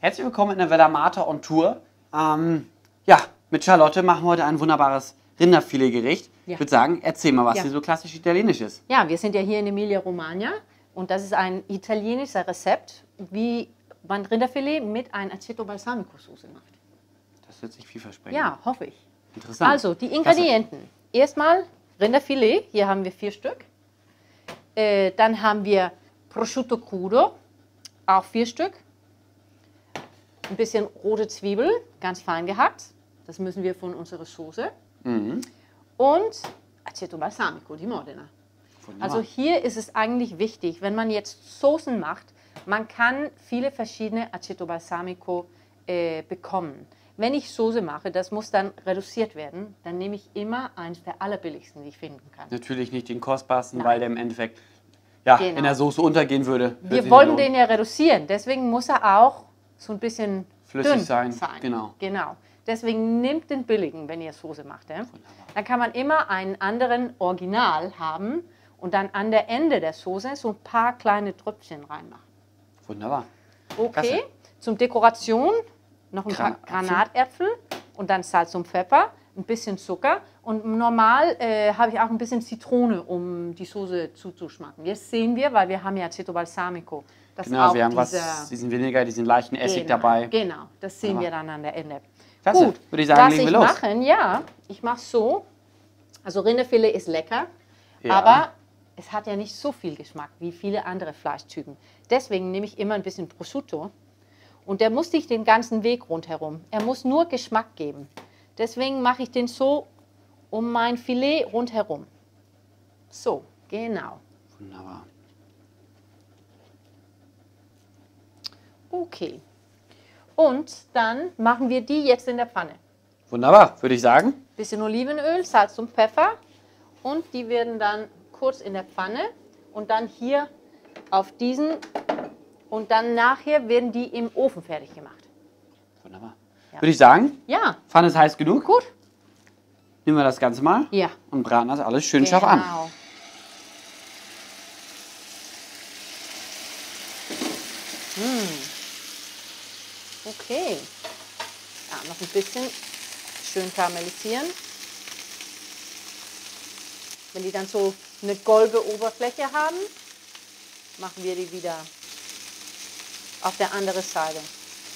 Herzlich willkommen in der Vella Mata on Tour. Ähm, ja, mit Charlotte machen wir heute ein wunderbares Rinderfiletgericht. Ja. Ich würde sagen, erzähl mal, was Ja. hier so klassisch italienisch ist. Ja, wir sind ja hier in Emilia-Romagna und das ist ein italienisches Rezept, wie man Rinderfilet mit einer Aceto Balsamico Soße macht. Das hört sich vielversprechend. Ja, hoffe ich. Interessant. Also, die Ingredienten. Erstmal Rinderfilet, hier haben wir vier Stück. Äh, dann haben wir Prosciutto crudo, auch vier Stück. Ein bisschen rote Zwiebel, ganz fein gehackt. Das müssen wir von unserer Soße. Mhm. Und Aceto Balsamico, die Modena. Also hier ist es eigentlich wichtig, wenn man jetzt Soßen macht, man kann viele verschiedene Aceto Balsamico äh, bekommen. Wenn ich Soße mache, das muss dann reduziert werden, dann nehme ich immer eins der allerbilligsten, die ich finden kann. Natürlich nicht den kostbarsten, Nein. weil der im Endeffekt ja, Genau. in der Soße untergehen würde. Wir wollen den ja reduzieren, deswegen muss er auch so ein bisschen Flüssig dünn sein, genau. genau. Deswegen nehmt den billigen, wenn ihr Soße macht. Ja? Dann kann man immer einen anderen Original haben und dann an der Ende der Soße so ein paar kleine Tröpfchen reinmachen. Wunderbar. Okay, Klasse. zum Dekoration noch ein paar. Granatäpfel und dann Salz und Pfeffer, ein bisschen Zucker und normal äh, habe ich auch ein bisschen Zitrone, um die Soße zuzuschmacken. Jetzt sehen wir, weil wir haben ja Aceto Balsamico, dass Genau, wir haben was, diesen Vinegar, diesen leichten Essig genau, dabei. Genau, das sehen Wunderbar. wir dann an der Ende. Klasse, Gut, würde ich sagen, was legen wir ich los. machen, ja, ich mache so. Also Rinderfilet ist lecker, Ja. aber es hat ja nicht so viel Geschmack wie viele andere Fleischtypen. Deswegen nehme ich immer ein bisschen Prosciutto und der muss nicht den ganzen Weg rundherum. Er muss nur Geschmack geben. Deswegen mache ich den so um mein Filet rundherum. So, genau. Wunderbar. Okay. Und dann machen wir die jetzt in der Pfanne. Wunderbar, würde ich sagen. bisschen Olivenöl, Salz und Pfeffer und die werden dann kurz in der Pfanne und dann hier auf diesen und dann nachher werden die im Ofen fertig gemacht. Wunderbar. Ja. Würde ich sagen, Ja, Pfanne ist heiß genug. gut. Nehmen wir das Ganze mal Ja. und braten das alles schön scharf an. Genau. Hm. Okay. Ja, noch ein bisschen schön karamellisieren. Wenn die dann so eine golde Oberfläche haben, machen wir die wieder auf der anderen Seite.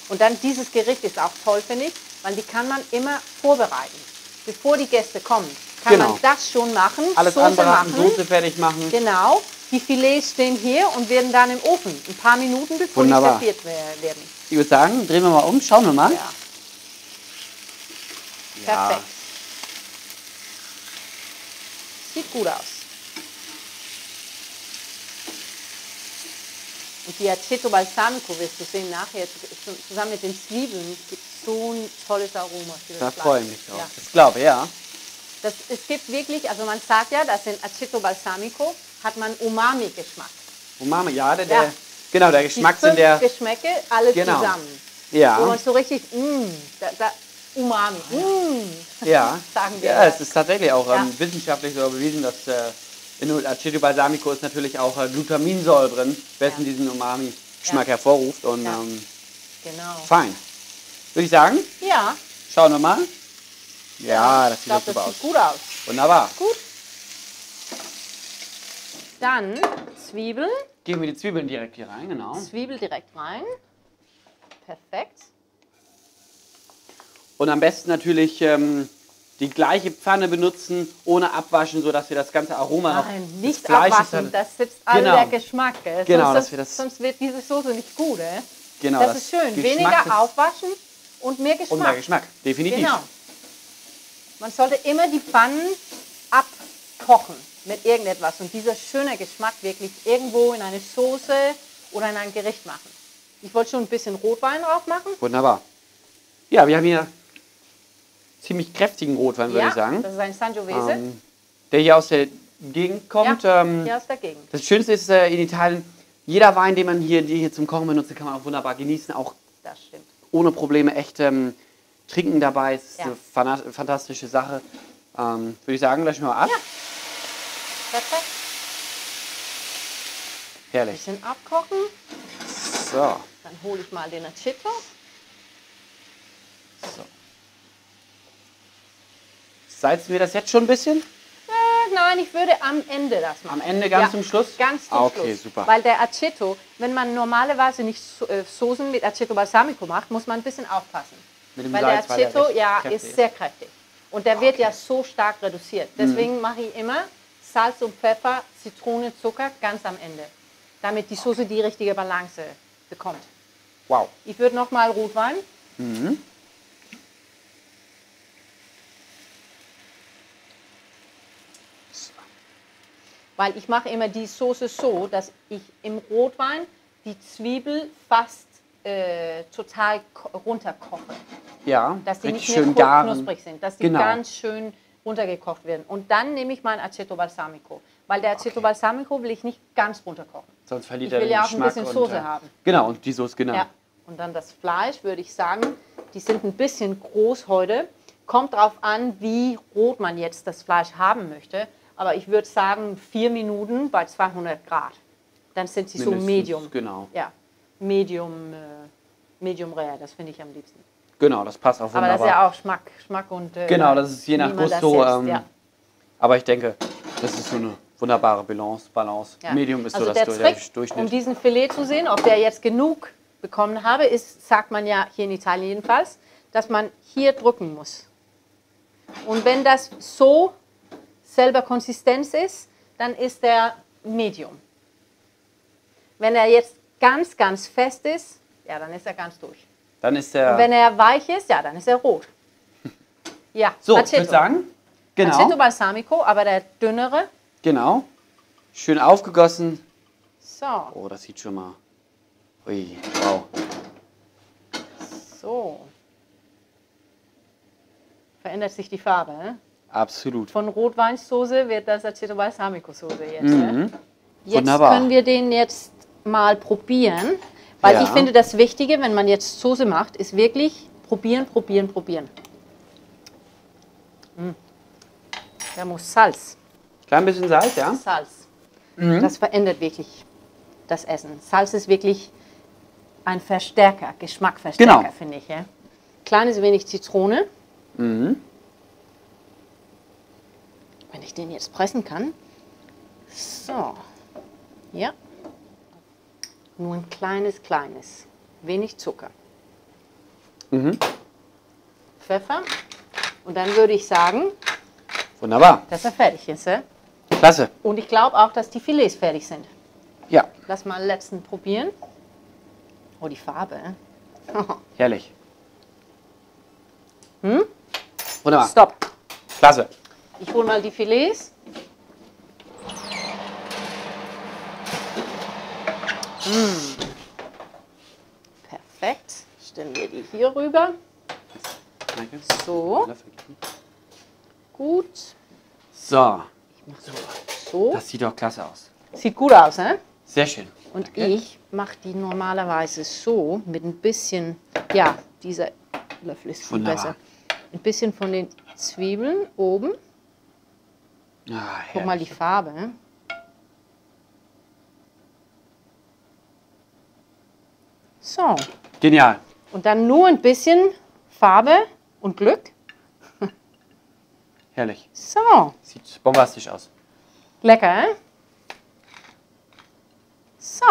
Und dann dieses Gericht ist auch toll, finde ich, weil die kann man immer vorbereiten. Bevor die Gäste kommen, kann Genau. man das schon machen, Alles Soße andere machen. Soße fertig machen. Genau. Die Filets stehen hier und werden dann im Ofen. Ein paar Minuten, bevor Wunderbar. die serviert wer- werden. Ich würde sagen, drehen wir mal um, schauen wir mal. Ja. Perfekt. Sieht gut aus. Und die Aceto Balsamico wirst du sehen nachher zu- zusammen mit den Zwiebeln gibt so ein tolles Aroma für das Da Fleisch. freue ich mich drauf. Ja. Das glaube ich, ja. Das, es gibt wirklich, also man sagt ja, dass in Aceto Balsamico hat man Umami-Geschmack. Umami, ja, der, Ja. der, genau, der Geschmack sind der, Geschmäcke alle Genau. zusammen. Wo ja, man so richtig, mh, da, da, Umami, mh, ja, sagen wir. ja, es ist tatsächlich auch Ja. ähm, wissenschaftlich so bewiesen, dass äh, in Aceto Balsamico ist natürlich auch äh, Glutaminsäure drin, wessen Ja. diesen Umami-Geschmack hervorruft und ähm, Genau. fein. Würde ich sagen, Ja, schauen wir mal. Ja, das ich sieht glaube, doch super das aus. sieht gut aus. Wunderbar. Gut. Dann Zwiebeln, Geben wir die Zwiebeln direkt hier rein, genau. Zwiebel direkt rein. Perfekt. Und am besten natürlich ähm, die gleiche Pfanne benutzen, ohne abwaschen, sodass wir das ganze Aroma noch Nein, des nicht Fleisches abwaschen, das sitzt all Genau. der Geschmack. Gell? Genau, sonst, dass wir das- sonst wird diese Soße nicht gut. Äh? Genau, das, das ist schön. Geschmack Weniger aufwaschen und mehr Geschmack. Und mehr Geschmack, definitiv. Genau. Man sollte immer die Pfannen abkochen mit irgendetwas und dieser schöne Geschmack wirklich irgendwo in eine Soße oder in ein Gericht machen. Ich wollte schon ein bisschen Rotwein drauf machen. Wunderbar. Ja, wir haben hier ziemlich kräftigen Rotwein, würde ja, ich sagen. das ist ein Sangiovese. Ähm, der hier aus der Gegend kommt. ja, ähm, hier aus der Gegend. Das Schönste ist äh, in Italien, jeder Wein, den man hier, hier zum Kochen benutzt, kann man auch wunderbar genießen, auch Das stimmt ohne Probleme echt ähm, trinken dabei. Das ist ja. eine fantastische Sache. Ähm, Würde ich sagen, gleich mal ab. Ja. Perfekt. Herrlich. Ein bisschen abkochen. So. Dann hole ich mal den Aceto. So. Salzen wir das jetzt schon ein bisschen? Nein, ich würde am Ende das machen. Am Ende ganz zum Schluss? Ganz zum Ah, okay, Schluss. super. Weil der Aceto, wenn man normalerweise nicht äh, Soßen mit Aceto Balsamico macht, muss man ein bisschen aufpassen. Mit dem weil Salz, der weil der Aceto ja, ist ist. sehr kräftig. Und der wird ja so stark reduziert. Mhm. Deswegen mache ich immer Salz und Pfeffer, Zitrone, Zucker ganz am Ende. Damit die Soße die richtige Balance bekommt. Wow. Ich würde noch mal Rotwein. Weil ich mache immer die Soße so, dass ich im Rotwein die Zwiebel fast äh, total ko- runterkoche. Ja, Dass die nicht mehr knusprig sind, dass die Genau. ganz schön runtergekocht werden. Und dann nehme ich mein Aceto Balsamico. Weil der Aceto Balsamico will ich nicht ganz runterkochen. Sonst verliert Ich er will den ja auch ein Geschmack. bisschen Soße äh, haben. Genau, und die Soße, genau. Ja. Und dann das Fleisch, würde ich sagen, die sind ein bisschen groß heute. Kommt darauf an, wie rot man jetzt das Fleisch haben möchte. Aber ich würde sagen, vier Minuten bei 200 Grad. Dann sind sie so Mindestens, medium. genau. Ja, medium, äh, medium rare, das finde ich am liebsten. Genau, das passt auch Aber wunderbar. das ist ja auch Geschmack, Geschmack und äh, Genau, das ist je nach Gusto, ähm, ja. Aber ich denke, das ist so eine wunderbare Balance. Balance. Ja. Medium ist also so der das Trick, Durchschnitt. um diesen Filet zu sehen, ob der jetzt genug bekommen habe, ist, sagt man ja hier in Italien jedenfalls, dass man hier drücken muss. Und wenn das so selber Konsistenz ist, dann ist der Medium. Wenn er jetzt ganz, ganz fest ist, ja, dann ist er ganz durch. Dann ist. Und wenn er weich ist, ja, dann ist er rot. Ja, so, ich Aceto. würde sagen, genau. Aceto Balsamico, aber der dünnere. Genau. Schön aufgegossen. So, Oh, das sieht schon mal. Ui, wow. so. Verändert sich die Farbe. Ne? Absolut. Von Rotweinsoße wird das Aceto Balsamico Soße jetzt. Ne? Jetzt Wunderbar. können wir den jetzt mal probieren, weil Ja. ich finde, das Wichtige, wenn man jetzt Soße macht, ist wirklich probieren, probieren, probieren. Mm. Da muss Salz. Klein bisschen Salz, ja? Salz. Das verändert wirklich das Essen. Salz ist wirklich ein Verstärker, Geschmackverstärker, Genau. finde ich. Ja? Kleines wenig Zitrone. Mhm. Wenn ich den jetzt pressen kann. So. Ja. Nur ein kleines, kleines. Wenig Zucker. Mhm. Pfeffer. Und dann würde ich sagen, Wunderbar. dass er fertig ist. Ja? Klasse. Und ich glaube auch, dass die Filets fertig sind. Ja, Lass mal letzten probieren. Oh, die Farbe. äh. herrlich. Hm? Wunderbar. Stopp. Klasse. Ich hole mal die Filets. Mm. Perfekt. Stellen wir die hier rüber. Danke. So, gut. So, So. das sieht doch klasse aus. Sieht gut aus, ne? Sehr schön. Und Danke. ich mache die normalerweise so mit ein bisschen, ja, dieser Löffel ist viel Wunderbar. besser. Ein bisschen von den Zwiebeln oben. Ah, Guck mal die. Farbe. So, Genial. und dann nur ein bisschen Farbe und Glück. Herrlich. So, Sieht bombastisch aus. lecker, eh? So,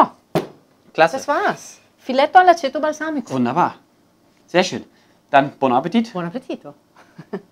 Klasse. das war's. Filetto all'aceto balsamico. Wunderbar. Sehr schön. Dann bon Appetit. Buon appetito.